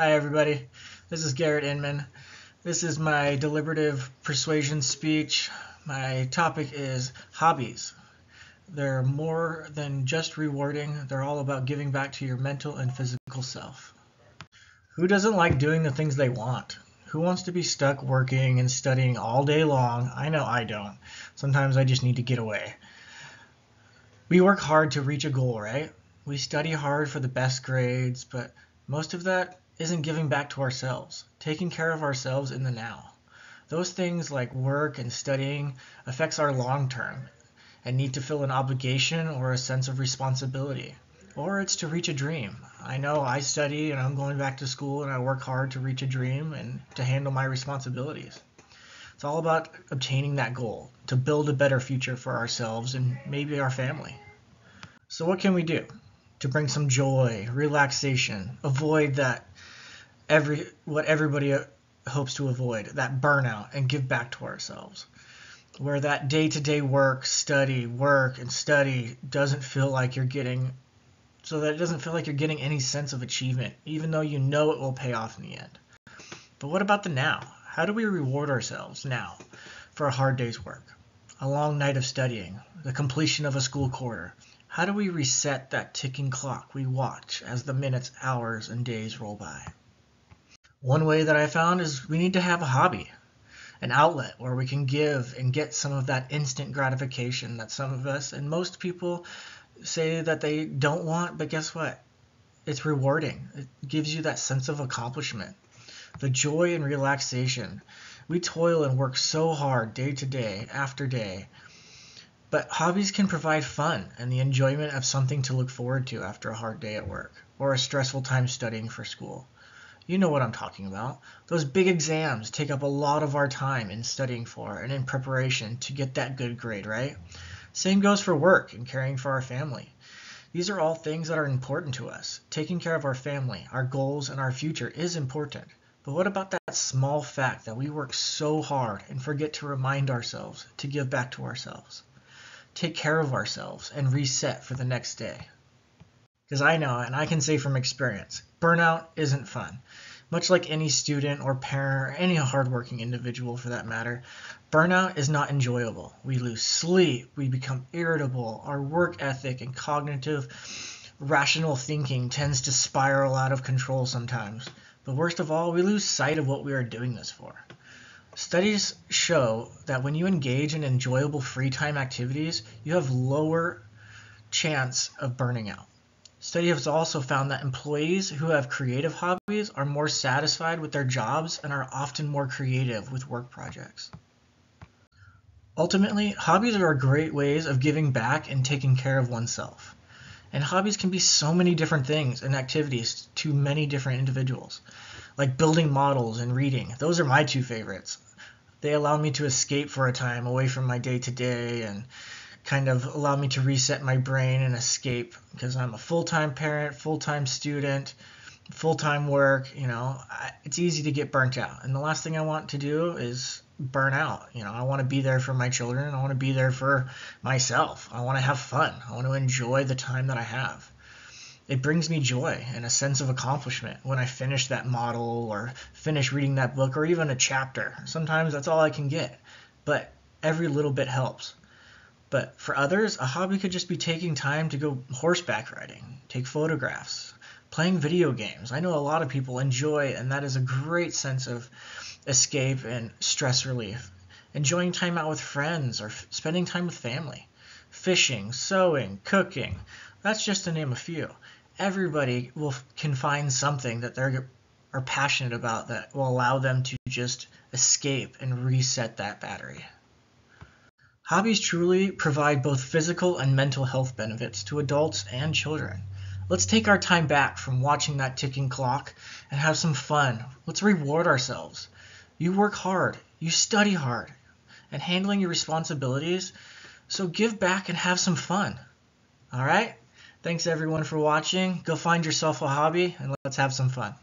Hi, everybody. This is Garrett Inman. This is my deliberative persuasion speech. My topic is hobbies. They're more than just rewarding, they're all about giving back to your mental and physical self. Who doesn't like doing the things they want? Who wants to be stuck working and studying all day long? I know I don't. Sometimes I just need to get away. We work hard to reach a goal, right? We study hard for the best grades, but most of that isn't giving back to ourselves, taking care of ourselves in the now. Those things like work and studying affects our long term and need to fill an obligation or a sense of responsibility. Or it's to reach a dream. I know I study and I'm going back to school and I work hard to reach a dream and to handle my responsibilities. It's all about obtaining that goal, to build a better future for ourselves and maybe our family. So what can we do to bring some joy, relaxation, avoid that every what everybody uh, hopes to avoid that burnout and give back to ourselves. Where that day-to-day work study work and study doesn't feel like you're getting so that it doesn't feel like you're getting any sense of achievement even though you know it will pay off in the end. But what about the now? How do we reward ourselves now for a hard day's work? A long night of studying the completion of a school quarter how do we reset that ticking clock we watch as the minutes hours and days roll by one way that I found is we need to have a hobby, an outlet where we can give and get some of that instant gratification that some of us and most people say that they don't want, but guess what? It's rewarding. It gives you that sense of accomplishment, the joy and relaxation. We toil and work so hard day to day after day, but hobbies can provide fun and the enjoyment of something to look forward to after a hard day at work or a stressful time studying for school. You know what I'm talking about. Those big exams take up a lot of our time in studying for and in preparation to get that good grade, right? Same goes for work and caring for our family. These are all things that are important to us. Taking care of our family, our goals, and our future is important. But what about that small fact that we work so hard and forget to remind ourselves to give back to ourselves? Take care of ourselves and reset for the next day. Because I know, and I can say from experience, burnout isn't fun. Much like any student or parent or any hardworking individual for that matter, burnout is not enjoyable. We lose sleep, we become irritable, our work ethic and cognitive rational thinking tends to spiral out of control sometimes. But worst of all, we lose sight of what we are doing this for. Studies show that when you engage in enjoyable free time activities, you have lower chance of burning out. Study has also found that employees who have creative hobbies are more satisfied with their jobs and are often more creative with work projects. Ultimately, hobbies are great ways of giving back and taking care of oneself. And hobbies can be so many different things and activities to many different individuals, like building models and reading. Those are my two favorites. They allow me to escape for a time away from my day to day and kind of allow me to reset my brain and escape because I'm a full-time parent, full-time student, full-time work, you know, I, it's easy to get burnt out. And the last thing I want to do is burn out. You know, I want to be there for my children. I want to be there for myself. I want to have fun. I want to enjoy the time that I have. It brings me joy and a sense of accomplishment when I finish that model or finish reading that book or even a chapter. Sometimes that's all I can get, but every little bit helps. But for others, a hobby could just be taking time to go horseback riding, take photographs, playing video games. I know a lot of people enjoy, and that is a great sense of escape and stress relief. Enjoying time out with friends or spending time with family. Fishing, sewing, cooking. That's just to name a few. Everybody will can find something that they are are passionate about that will allow them to just escape and reset that battery. Hobbies truly provide both physical and mental health benefits to adults and children. Let's take our time back from watching that ticking clock and have some fun. Let's reward ourselves. You work hard, you study hard, and handling your responsibilities, so give back and have some fun. All right? Thanks everyone for watching. Go find yourself a hobby and let's have some fun.